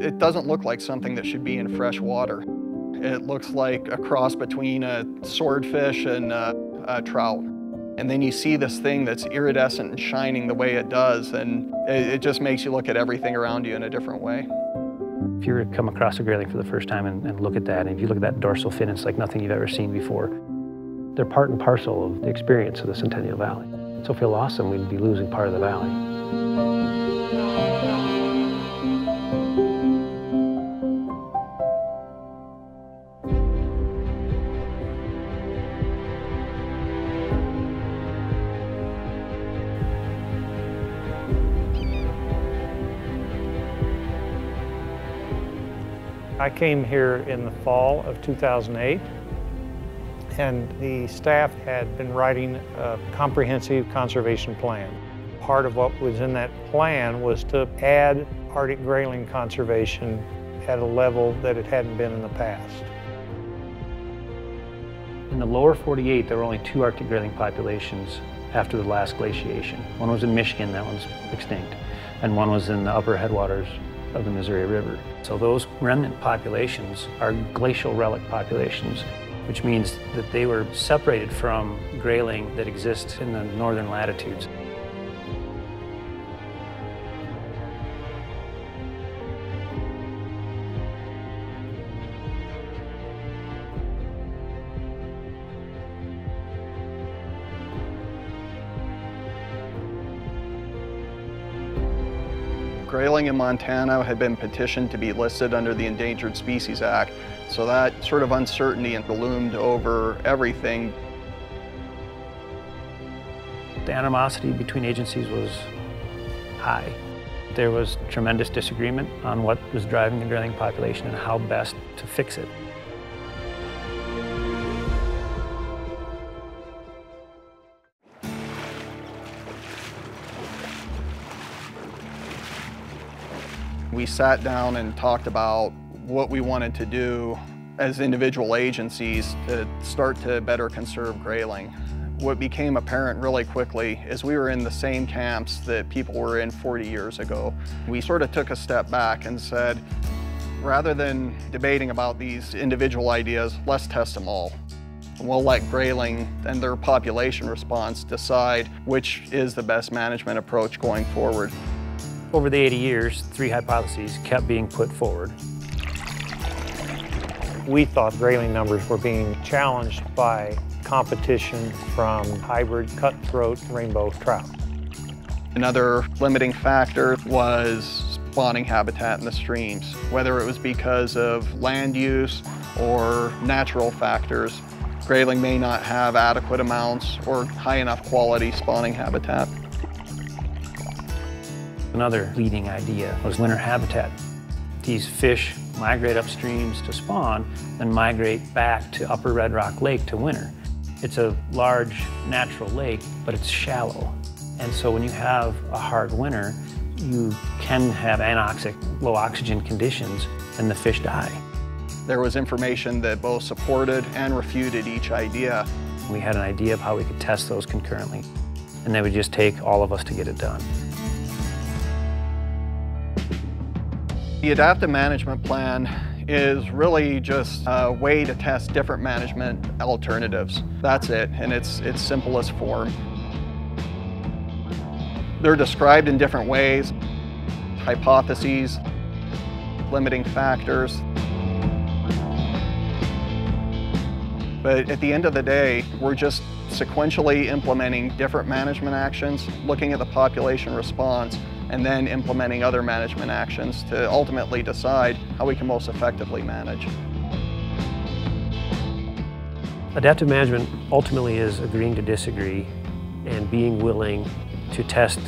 It doesn't look like something that should be in fresh water. It looks like a cross between a swordfish and a, a trout. And then you see this thing that's iridescent and shining the way it does, and it, it just makes you look at everything around you in a different way. If you were to come across a grayling for the first time and, and, look at that, and if you look at that dorsal fin, it's like nothing you've ever seen before. They're part and parcel of the experience of the Centennial Valley. It's so feel awesome we'd be losing part of the valley. I came here in the fall of 2008 and the staff had been writing a comprehensive conservation plan. Part of what was in that plan was to add Arctic grayling conservation at a level that it hadn't been in the past. In the lower 48, there were only two Arctic grayling populations after the last glaciation. One was in Michigan, that one's extinct, and one was in the upper headwaters of the Missouri River. So those remnant populations are glacial relic populations, which means that they were separated from grayling that exists in the northern latitudes. Grayling in Montana had been petitioned to be listed under the Endangered Species Act, so that sort of uncertainty loomed over everything. The animosity between agencies was high. There was tremendous disagreement on what was driving the grayling population and how best to fix it. We sat down and talked about what we wanted to do as individual agencies to start to better conserve grayling. What became apparent really quickly is we were in the same camps that people were in 40 years ago. We sort of took a step back and said, rather than debating about these individual ideas, let's test them all. We'll let grayling and their population response decide which is the best management approach going forward. Over the 80 years, three hypotheses kept being put forward. We thought grayling numbers were being challenged by competition from hybrid cutthroat rainbow trout. Another limiting factor was spawning habitat in the streams, whether it was because of land use or natural factors. Grayling may not have adequate amounts or high enough quality spawning habitat. Another leading idea was winter habitat. These fish migrate upstreams to spawn, then migrate back to Upper Red Rock Lake to winter. It's a large natural lake, but it's shallow. And so when you have a hard winter, you can have anoxic, low oxygen conditions, and the fish die. There was information that both supported and refuted each idea. We had an idea of how we could test those concurrently, and they would just take all of us to get it done. The adaptive management plan is really just a way to test different management alternatives. That's it, in its, its simplest form. They're described in different ways, hypotheses, limiting factors. But at the end of the day, we're just sequentially implementing different management actions, looking at the population response, and then implementing other management actions to ultimately decide how we can most effectively manage. Adaptive management ultimately is agreeing to disagree and being willing to test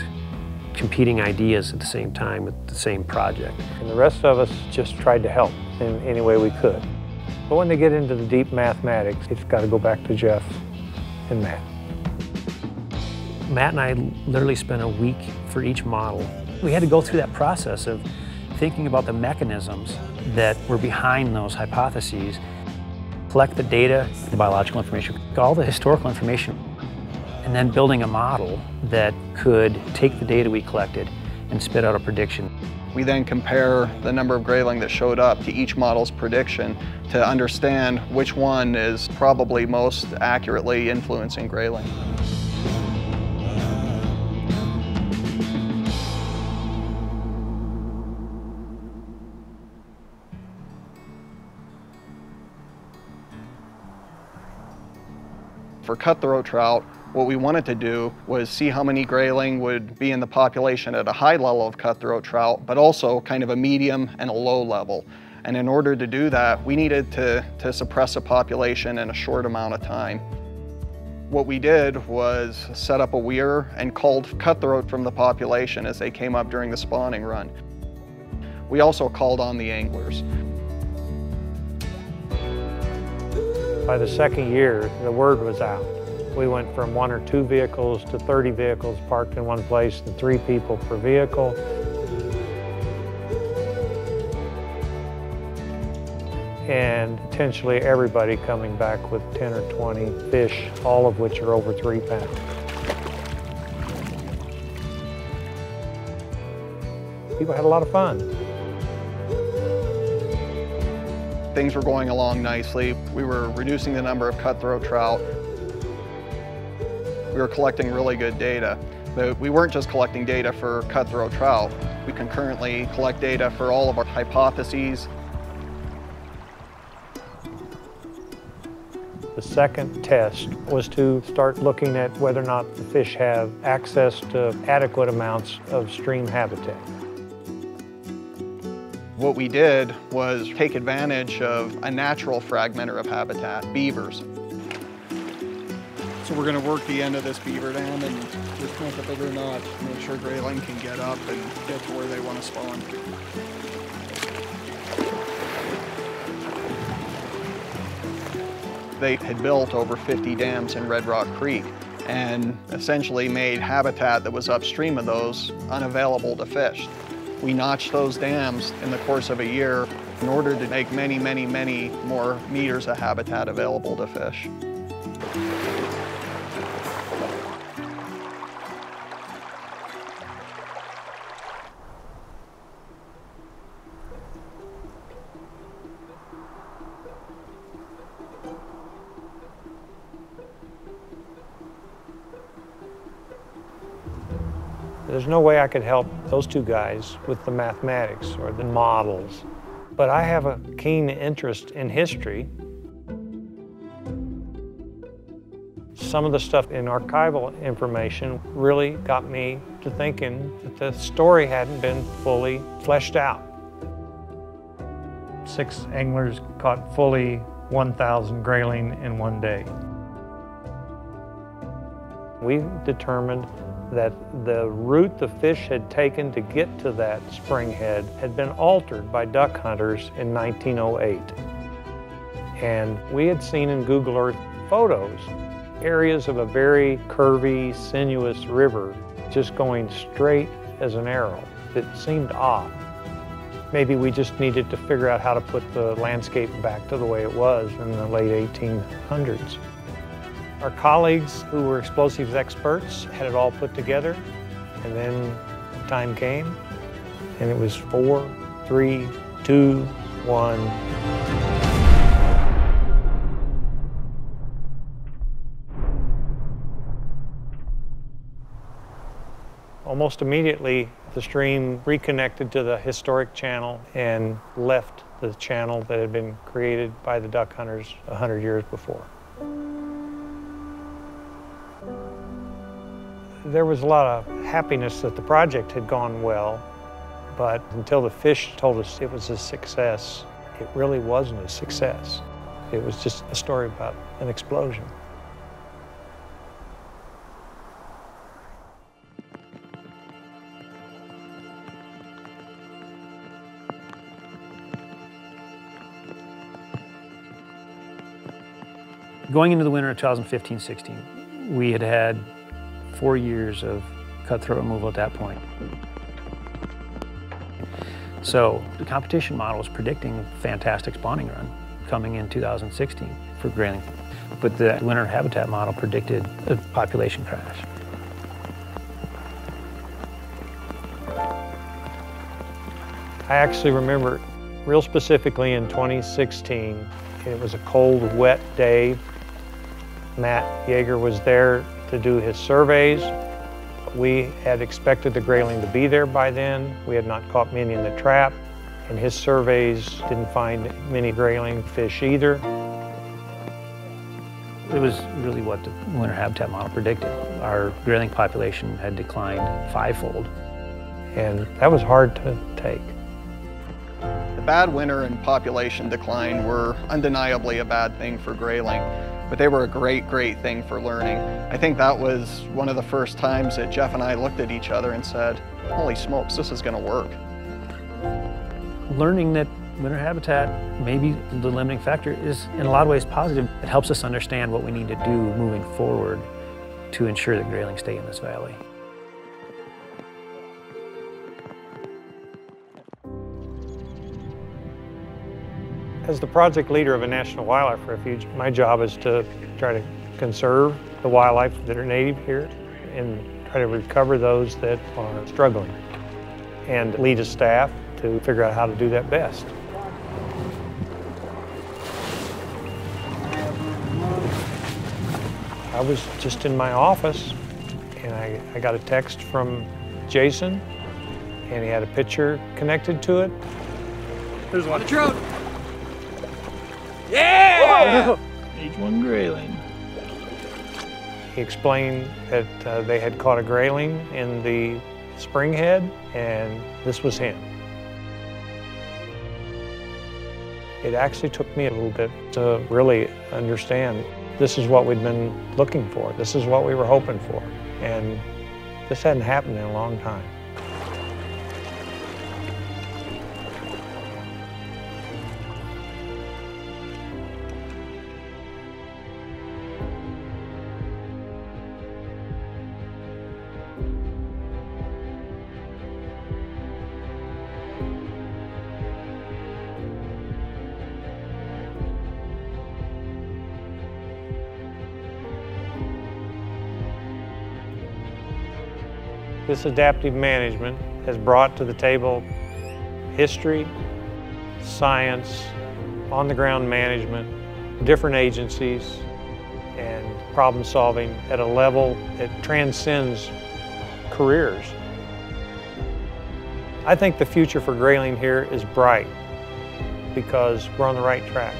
competing ideas at the same time with the same project. And the rest of us just tried to help in any way we could. But when they get into the deep mathematics, it's got to go back to Jeff and Matt. Matt and I literally spent a week for each model. We had to go through that process of thinking about the mechanisms that were behind those hypotheses, collect the data, the biological information, all the historical information, and then building a model that could take the data we collected and spit out a prediction. We then compare the number of grayling that showed up to each model's prediction to understand which one is probably most accurately influencing grayling. For cutthroat trout, what we wanted to do was see how many grayling would be in the population at a high level of cutthroat trout, but also kind of a medium and a low level. And in order to do that, we needed to, to suppress a population in a short amount of time. What we did was set up a weir and called cutthroat from the population as they came up during the spawning run. We also called on the anglers. By the second year, the word was out. We went from one or two vehicles to 30 vehicles parked in one place and three people per vehicle. And potentially everybody coming back with 10 or 20 fish, all of which are over three pounds. People had a lot of fun. Things were going along nicely. We were reducing the number of cutthroat trout. We were collecting really good data. But we weren't just collecting data for cutthroat trout. We concurrently collect data for all of our hypotheses. The second test was to start looking at whether or not the fish have access to adequate amounts of stream habitat. What we did was take advantage of a natural fragmenter of habitat, beavers. So we're going to work the end of this beaver dam and just plant a bigger notch make sure grayling can get up and get to where they want to spawn. They had built over 50 dams in Red Rock Creek and essentially made habitat that was upstream of those unavailable to fish. We notch those dams in the course of a year in order to make many, many, many more meters of habitat available to fish. There's no way I could help those two guys with the mathematics or the models. But I have a keen interest in history. Some of the stuff in archival information really got me to thinking that the story hadn't been fully fleshed out. Six anglers caught fully 1,000 grayling in one day. We determined that the route the fish had taken to get to that springhead had been altered by duck hunters in 1908. And we had seen in Google Earth photos areas of a very curvy, sinuous river just going straight as an arrow that seemed odd. Maybe we just needed to figure out how to put the landscape back to the way it was in the late 1800s. Our colleagues who were explosives experts had it all put together, and then the time came, and it was four, three, two, one. Almost immediately, the stream reconnected to the historic channel and left the channel that had been created by the duck hunters 100 years before. There was a lot of happiness that the project had gone well, but until the fish told us it was a success, it really wasn't a success. It was just a story about an explosion. Going into the winter of 2015-16, we had had four years of cutthroat removal at that point. So the competition model was predicting a fantastic spawning run coming in 2016 for grayling. But the winter habitat model predicted a population crash. I actually remember real specifically in 2016, it was a cold, wet day. Matt Jaeger was there to do his surveys. We had expected the grayling to be there by then. We had not caught many in the trap, and his surveys didn't find many grayling fish either. It was really what the winter habitat model predicted. Our grayling population had declined fivefold. And that was hard to take. The bad winter and population decline were undeniably a bad thing for grayling, but they were a great, great thing for learning. I think that was one of the first times that Jeff and I looked at each other and said, holy smokes, this is gonna work. Learning that winter habitat, maybe the limiting factor, is in a lot of ways positive. It helps us understand what we need to do moving forward to ensure that grayling stay in this valley. As the project leader of a national wildlife refuge, my job is to try to conserve the wildlife that are native here and try to recover those that are struggling and lead a staff to figure out how to do that best. I was just in my office and I, I got a text from Jason and he had a picture connected to it. There's one. trout. Age one grayling. He explained that uh, they had caught a grayling in the spring head and this was him. It actually took me a little bit to really understand this is what we'd been looking for. This is what we were hoping for. And this hadn't happened in a long time. This adaptive management has brought to the table history, science, on-the-ground management, different agencies, and problem solving at a level that transcends careers. I think the future for grayling here is bright because we're on the right track.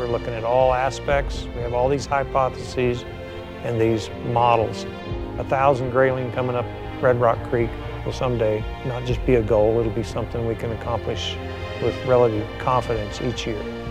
We're looking at all aspects. We have all these hypotheses and these models. A thousand grayling coming up Red Rock Creek will someday not just be a goal, it'll be something we can accomplish with relative confidence each year.